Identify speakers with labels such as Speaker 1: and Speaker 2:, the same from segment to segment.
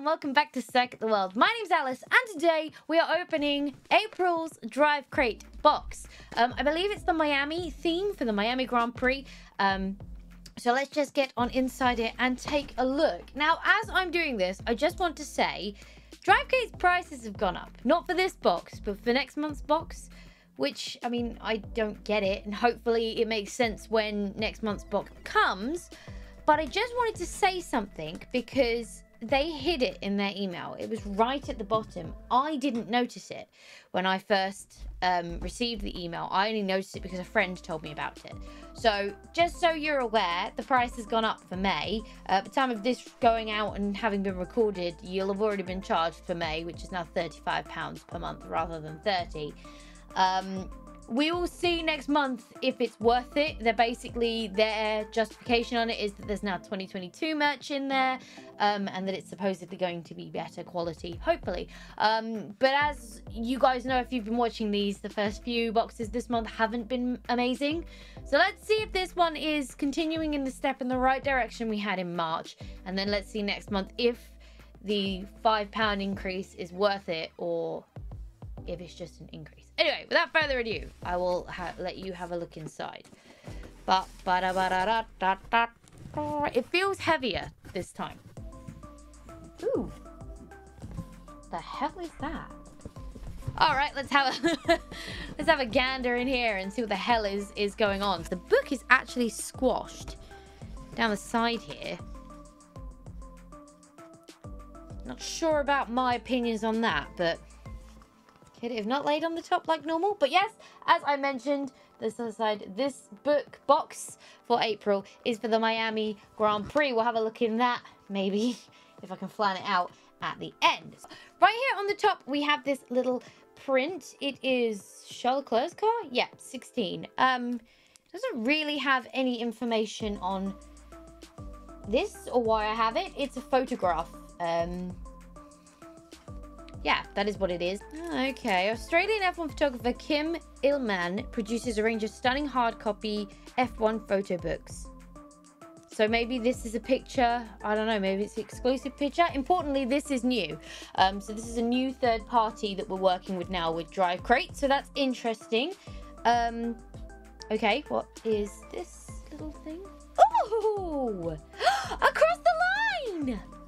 Speaker 1: and welcome back to Circuit the World. My name's Alice, and today we are opening April's Drive Crate box. Um, I believe it's the Miami theme for the Miami Grand Prix. Um, so let's just get on inside it and take a look. Now, as I'm doing this, I just want to say Drive Crate's prices have gone up. Not for this box, but for next month's box. Which, I mean, I don't get it, and hopefully it makes sense when next month's box comes. But I just wanted to say something because they hid it in their email. It was right at the bottom. I didn't notice it when I first um, received the email. I only noticed it because a friend told me about it. So, just so you're aware, the price has gone up for May. Uh, at the time of this going out and having been recorded, you'll have already been charged for May, which is now £35 per month rather than 30 um, we will see next month if it's worth it. They're basically their justification on it is that there's now 2022 merch in there, um, and that it's supposedly going to be better quality, hopefully. Um, but as you guys know, if you've been watching these, the first few boxes this month haven't been amazing. So let's see if this one is continuing in the step in the right direction we had in March, and then let's see next month if the five pound increase is worth it or if it's just an increase. Anyway, without further ado, I will let you have a look inside. -da. It feels heavier this time. Ooh. The hell is that? All right, let's have a let's have a gander in here and see what the hell is is going on. The book is actually squashed down the side here. Not sure about my opinions on that, but could have not laid on the top like normal. But yes, as I mentioned, this other side, this book box for April is for the Miami Grand Prix. We'll have a look in that, maybe, if I can flan it out at the end. Right here on the top, we have this little print. It is Charles Leclerc's car? Yeah, 16. Um, doesn't really have any information on this or why I have it. It's a photograph. Um, yeah, that is what it is. Okay, Australian F1 photographer Kym Illman produces a range of stunning hard copy F1 photo books. So maybe this is a picture, I don't know, maybe it's an exclusive picture. Importantly, this is new. Um, so this is a new third party that we're working with now with Drive Crate. So that's interesting. Um, okay, what is this little thing? Oh! Across the line!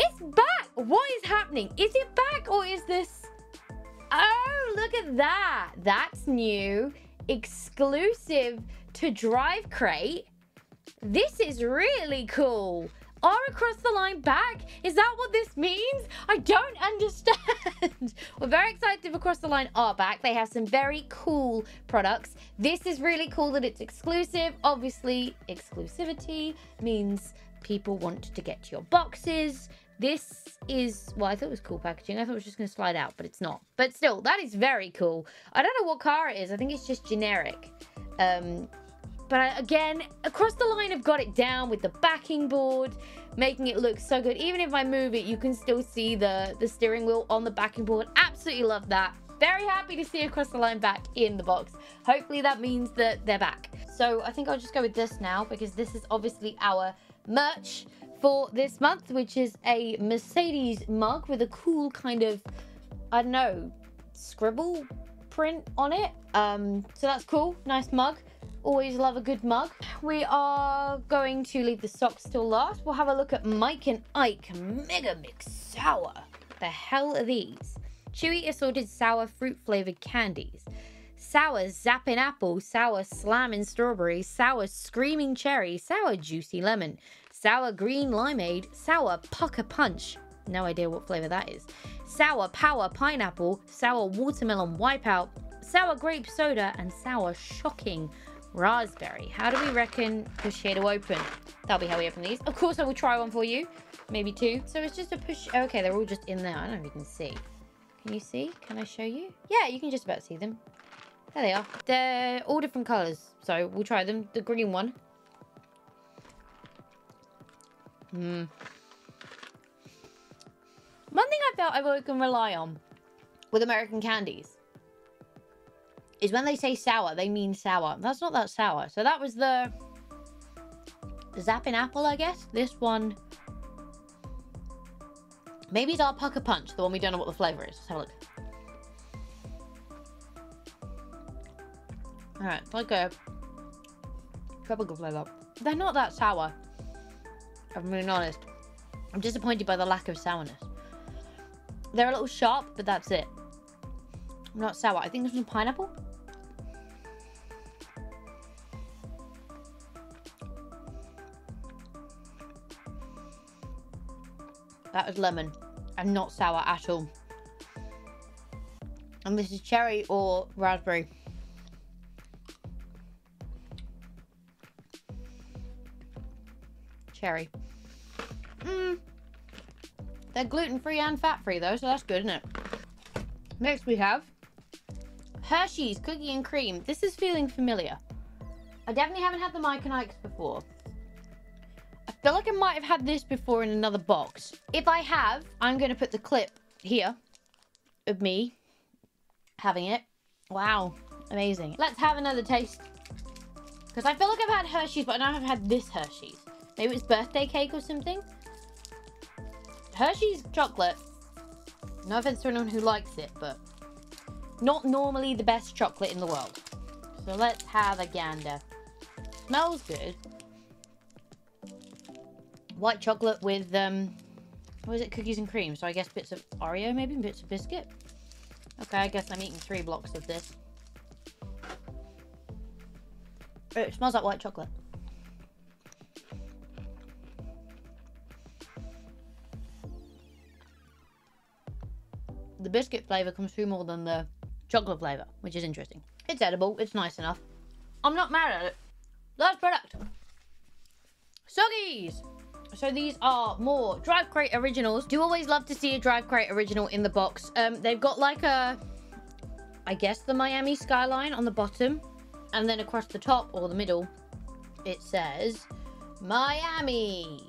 Speaker 1: It's back! What is happening? Is it back or is this... Oh, look at that. That's new. Exclusive to Drive Crate. This is really cool. Are across the line back? Is that what this means? I don't understand. We're very excited if Across the Line are back. They have some very cool products. This is really cool that it's exclusive. Obviously, exclusivity means people want to get your boxes. This is, well, I thought it was cool packaging. I thought it was just going to slide out, but it's not. But still, that is very cool. I don't know what car it is. I think it's just generic. Um, but again, across the line, I've got it down with the backing board, making it look so good. Even if I move it, you can still see the, the steering wheel on the backing board. Absolutely love that. Very happy to see Across the Line back in the box. Hopefully that means that they're back. So I think I'll just go with this now because this is obviously our merch for this month, which is a Mercedes mug with a cool kind of, I don't know, scribble print on it. Um, so that's cool. Nice mug. Always love a good mug. We are going to leave the socks till last. We'll have a look at Mike and Ike Mega Mix Sour. The hell are these? Chewy assorted sour fruit flavored candies. Sour zapping apple, sour slamming strawberry, sour screaming cherry, sour juicy lemon, sour green limeade, sour pucker punch. No idea what flavor that is. Sour power pineapple, sour watermelon wipeout, sour grape soda, and sour shocking raspberry. How do we reckon push here to open? That'll be how we open these. Of course, I will try one for you. Maybe two. So it's just a push. Okay, they're all just in there. I don't know if you can see. Can you see? Can I show you? Yeah, you can just about see them. There they are. They're all different colours. So we'll try them. The green one. Hmm. One thing I felt I can rely on with American candies is when they say sour, they mean sour. That's not that sour. So that was the zapping apple, I guess. This one Maybe it's our Pucker Punch, the one we don't know what the flavor is. Let's have a look. Alright, it's like a tropical flavor. They're not that sour. I'm being honest. I'm disappointed by the lack of sourness. They're a little sharp, but that's it. I'm Not sour. I think there's some pineapple. That was lemon and not sour at all. And this is cherry or raspberry. Cherry. Mmm. They're gluten-free and fat-free though, so that's good, isn't it? Next we have Hershey's Cookie and Cream. This is feeling familiar. I definitely haven't had the Mike and Ike's before. I feel like I might have had this before in another box. If I have, I'm going to put the clip here of me having it. Wow, amazing. Let's have another taste. Because I feel like I've had Hershey's, but I know I've had this Hershey's. Maybe it's birthday cake or something. Hershey's chocolate. No offense to anyone who likes it, but not normally the best chocolate in the world. So let's have a gander. Smells good. White chocolate with, um, what is it, cookies and cream. So I guess bits of Oreo maybe, bits of biscuit. Okay, I guess I'm eating three blocks of this. It smells like white chocolate. The biscuit flavour comes through more than the chocolate flavour, which is interesting. It's edible. It's nice enough. I'm not mad at it. Last product. Soggies! So these are more Drive Crate Originals. Do always love to see a Drive Crate Original in the box. Um, they've got like a, I guess the Miami skyline on the bottom. And then across the top or the middle, it says Miami.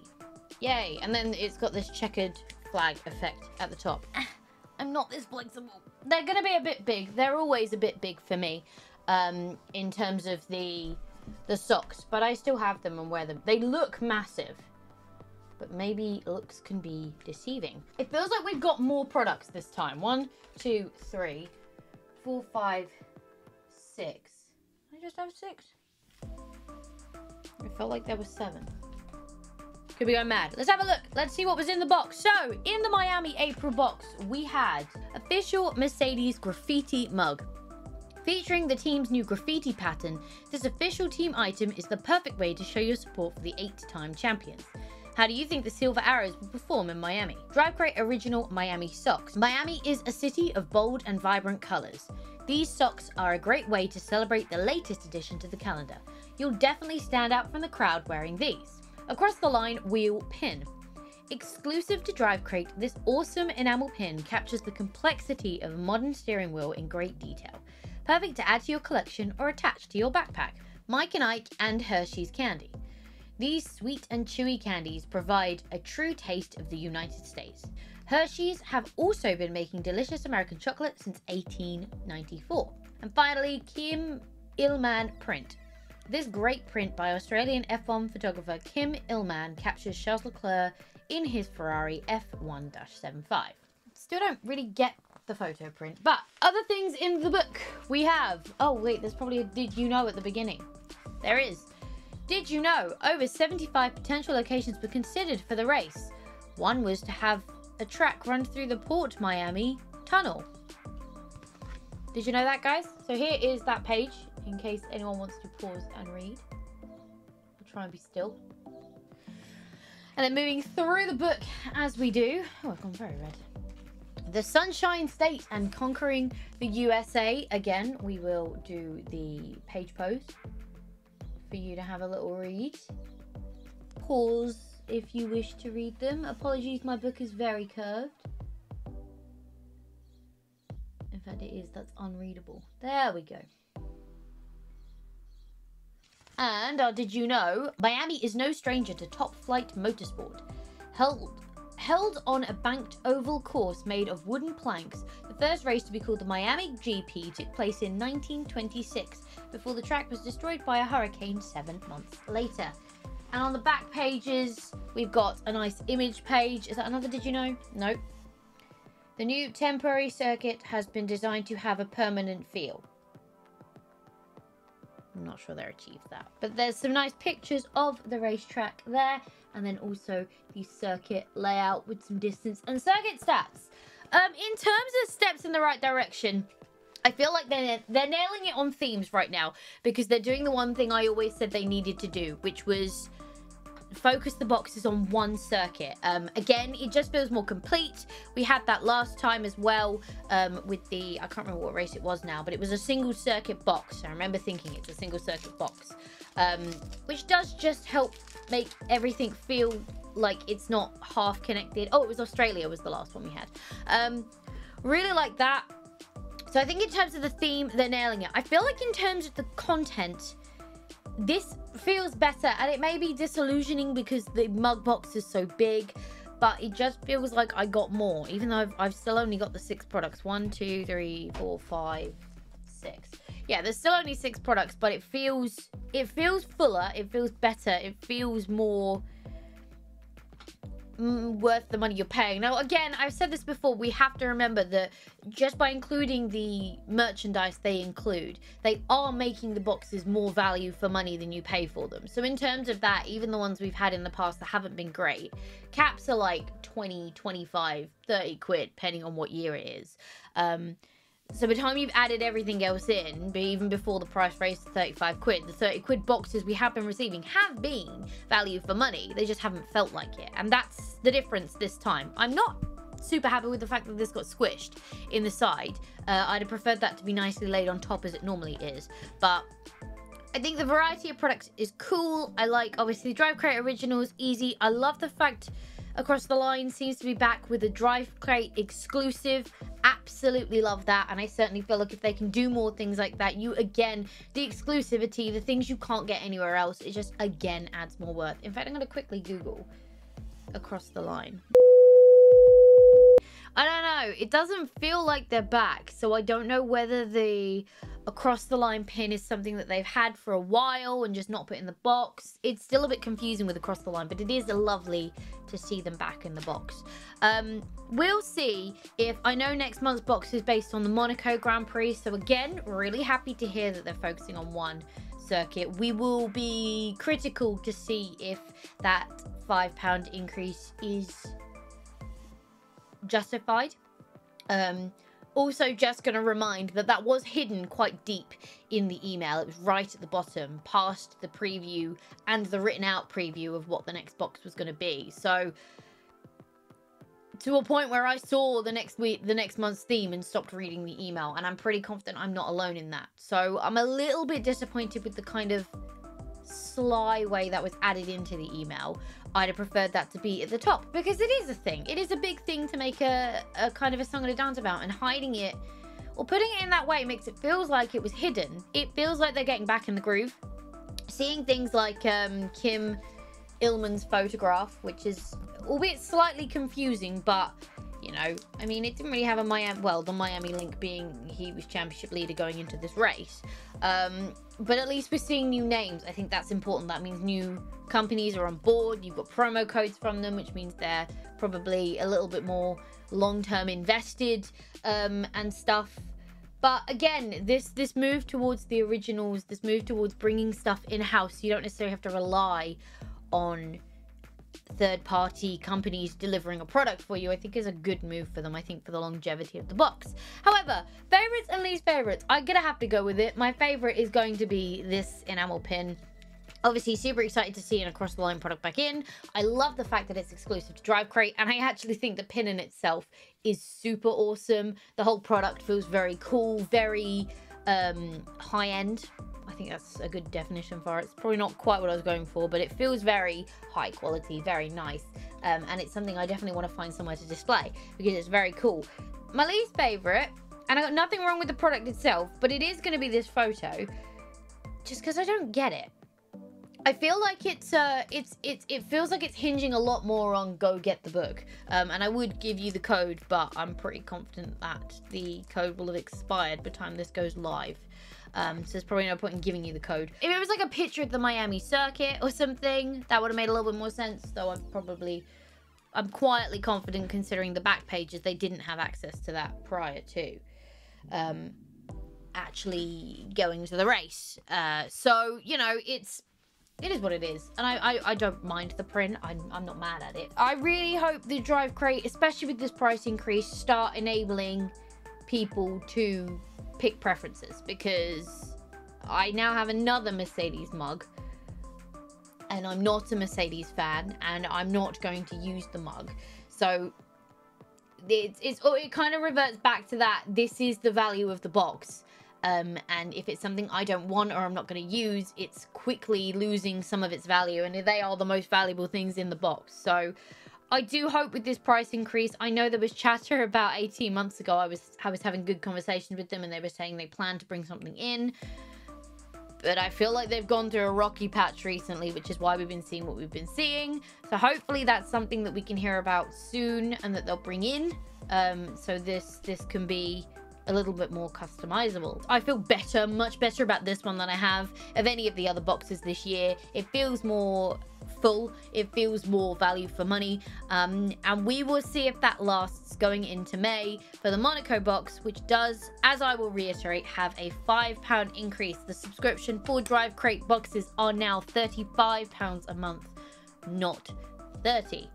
Speaker 1: Yay. And then it's got this checkered flag effect at the top. I'm not this flexible. They're going to be a bit big. They're always a bit big for me um, in terms of the the socks, but I still have them and wear them. They look massive, but maybe looks can be deceiving. It feels like we've got more products this time. One, two, three, four, five, six. I just have six? It felt like there was seven. Could be going mad. Let's have a look. Let's see what was in the box. So, in the Miami April box, we had official Mercedes graffiti mug. Featuring the team's new graffiti pattern, this official team item is the perfect way to show your support for the eight-time champions. How do you think the Silver Arrows will perform in Miami? Drive Crate Original Miami Socks. Miami is a city of bold and vibrant colours. These socks are a great way to celebrate the latest addition to the calendar. You'll definitely stand out from the crowd wearing these. Across the line wheel pin. Exclusive to Drive Crate, this awesome enamel pin captures the complexity of a modern steering wheel in great detail. Perfect to add to your collection or attach to your backpack. Mike and Ike and Hershey's candy. These sweet and chewy candies provide a true taste of the United States. Hershey's have also been making delicious American chocolate since 1894. And finally, Kym Illman print. This great print by Australian F1 photographer Kym Illman captures Charles Leclerc in his Ferrari F1-75. Still don't really get the photo print, but other things in the book we have. Oh wait, there's probably a did you know at the beginning. There is. Did you know over 75 potential locations were considered for the race? One was to have a track run through the Port Miami tunnel. Did you know that, guys? So here is that page in case anyone wants to pause and read. I'll try and be still. And then moving through the book as we do. Oh, I've gone very red. The Sunshine State and Conquering the USA. Again, we will do the page pose for you to have a little read. Pause if you wish to read them. Apologies, my book is very curved. In fact, it is. That's unreadable. There we go. And uh, did you know, Miami is no stranger to top flight motorsport. Held, held on a banked oval course made of wooden planks, the first race to be called the Miami GP took place in 1926 before the track was destroyed by a hurricane seven months later. And on the back pages, we've got a nice image page. Is that another did you know? Nope. The new temporary circuit has been designed to have a permanent feel. I'm not sure they achieved that. But there's some nice pictures of the racetrack there. And then also the circuit layout with some distance and circuit stats. Um, in terms of steps in the right direction, I feel like they're they're nailing it on themes right now because they're doing the one thing I always said they needed to do, which was focus the boxes on one circuit. Um, again, it just feels more complete. We had that last time as well um, with the, I can't remember what race it was now, but it was a single circuit box. I remember thinking it's a single circuit box, um, which does just help make everything feel like it's not half connected. Oh, it was Australia was the last one we had. Um, really like that. So I think in terms of the theme, they're nailing it. I feel like in terms of the content, this feels better and it may be disillusioning because the mug box is so big but it just feels like I got more even though I've, I've still only got the six products. One two three four five six. Yeah there's still only six products but it feels it feels fuller it feels better it feels more worth the money you're paying. Now, again, I've said this before, we have to remember that just by including the merchandise they include, they are making the boxes more value for money than you pay for them. So in terms of that, even the ones we've had in the past that haven't been great, caps are like 20, 25, 30 quid, depending on what year it is. Um, so by the time you've added everything else in, even before the price raised to 35 quid, the 30 quid boxes we have been receiving have been value for money. They just haven't felt like it. And that's the difference this time. I'm not super happy with the fact that this got squished in the side. Uh, I'd have preferred that to be nicely laid on top as it normally is. But I think the variety of products is cool. I like, obviously, Drive Crate Originals, easy. I love the fact across the line seems to be back with a Drive Crate exclusive. Absolutely love that. And I certainly feel like if they can do more things like that, you again, the exclusivity, the things you can't get anywhere else, it just again adds more worth. In fact, I'm going to quickly Google across the line. I don't know. It doesn't feel like they're back. So I don't know whether the across the line pin is something that they've had for a while and just not put in the box. It's still a bit confusing with across the line, but it is lovely to see them back in the box. Um, we'll see if I know next month's box is based on the Monaco Grand Prix. So again, really happy to hear that they're focusing on one circuit. We will be critical to see if that five pound increase is justified. Um, also, just going to remind that that was hidden quite deep in the email. It was right at the bottom, past the preview and the written out preview of what the next box was going to be. So, to a point where I saw the next week, the next month's theme and stopped reading the email. And I'm pretty confident I'm not alone in that. So, I'm a little bit disappointed with the kind of sly way that was added into the email. I'd have preferred that to be at the top because it is a thing. It is a big thing to make a, a kind of a song and a dance about, and hiding it or putting it in that way makes it feels like it was hidden. It feels like they're getting back in the groove. Seeing things like um, Kym Illman's photograph, which is albeit slightly confusing, but you know, I mean, it didn't really have a Miami, well, the Miami link being he was championship leader going into this race. Um, but at least we're seeing new names. I think that's important. That means new companies are on board. You've got promo codes from them, which means they're probably a little bit more long-term invested um, and stuff. But again, this this move towards the originals, this move towards bringing stuff in-house, you don't necessarily have to rely on third party companies delivering a product for you, I think is a good move for them. I think for the longevity of the box. However, favorites and least favorites, I'm gonna have to go with it. My favorite is going to be this enamel pin. Obviously, super excited to see an across the line product back in. I love the fact that it's exclusive to Drive Crate, and I actually think the pin in itself is super awesome. The whole product feels very cool, very um, high end. Think that's a good definition for it. It's probably not quite what I was going for, but it feels very high quality, very nice. Um, and it's something I definitely want to find somewhere to display because it's very cool. My least favorite, and I got nothing wrong with the product itself, but it is going to be this photo just because I don't get it. I feel like it's uh it's it's it feels like it's hinging a lot more on go get the book. Um, and I would give you the code, but I'm pretty confident that the code will have expired by the time this goes live. Um, so there's probably no point in giving you the code. If it was like a picture of the Miami circuit or something, that would have made a little bit more sense. Though I'm probably, I'm quietly confident considering the back pages, they didn't have access to that prior to. Um, actually going to the race. Uh, so, you know, it's it is what it is. And I, I, I don't mind the print. I'm, I'm not mad at it. I really hope the Drive Crate, especially with this price increase, start enabling people to pick preferences because I now have another Mercedes mug and I'm not a Mercedes fan and I'm not going to use the mug. So it's, it's oh, it kind of reverts back to that. This is the value of the box. Um, and if it's something I don't want or I'm not going to use, it's quickly losing some of its value. And they are the most valuable things in the box. So I do hope with this price increase, I know there was chatter about 18 months ago. I was I was having good conversations with them and they were saying they plan to bring something in. But I feel like they've gone through a rocky patch recently, which is why we've been seeing what we've been seeing. So hopefully that's something that we can hear about soon and that they'll bring in. Um, so this this can be a little bit more customizable. I feel better, much better about this one than I have of any of the other boxes this year. It feels more full, it feels more value for money, um, and we will see if that lasts going into May for the Monaco box, which does, as I will reiterate, have a £5 increase. The subscription for Drive Crate boxes are now £35 a month, not 30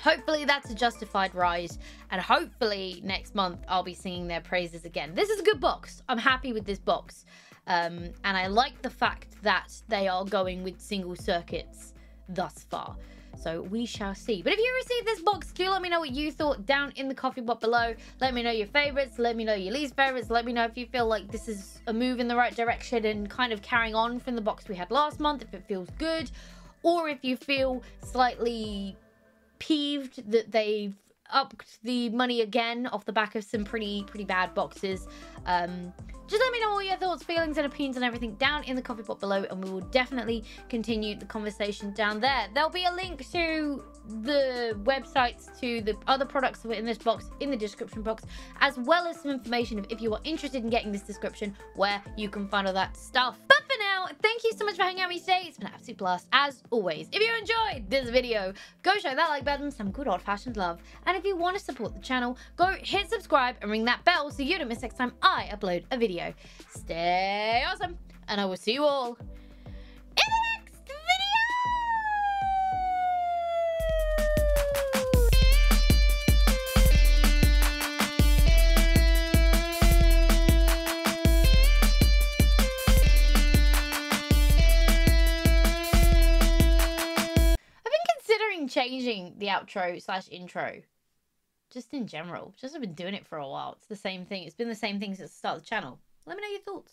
Speaker 1: hopefully that's a justified rise and hopefully next month i'll be singing their praises again. This is a good box. I'm happy with this box. Um, and i like the fact that they are going with single circuits thus far so we shall see. But if you received this box, do let me know what you thought down in the coffee pot below. Let me know your favorites. Let me know your least favorites. Let me know if you feel like this is a move in the right direction and kind of carrying on from the box we had last month, if it feels good. Or if you feel slightly peeved that they've upped the money again off the back of some pretty pretty bad boxes. Um, just let me know all your thoughts, feelings, and opinions and everything down in the coffee pot below, and we will definitely continue the conversation down there. There'll be a link to the websites to the other products that were in this box in the description box, as well as some information if you are interested in getting this description where you can find all that stuff. But for now, thank you so much for hanging out with me today. It's been an absolute blast as always. If you enjoyed this video, go show that like button some good old-fashioned love. And if you want to support the channel, go hit subscribe and ring that bell so you don't miss next time I upload a video. Stay awesome, and I will see you all changing the outro slash intro just in general. Just have been doing it for a while. It's the same thing. It's been the same thing since the start of the channel. Let me know your thoughts.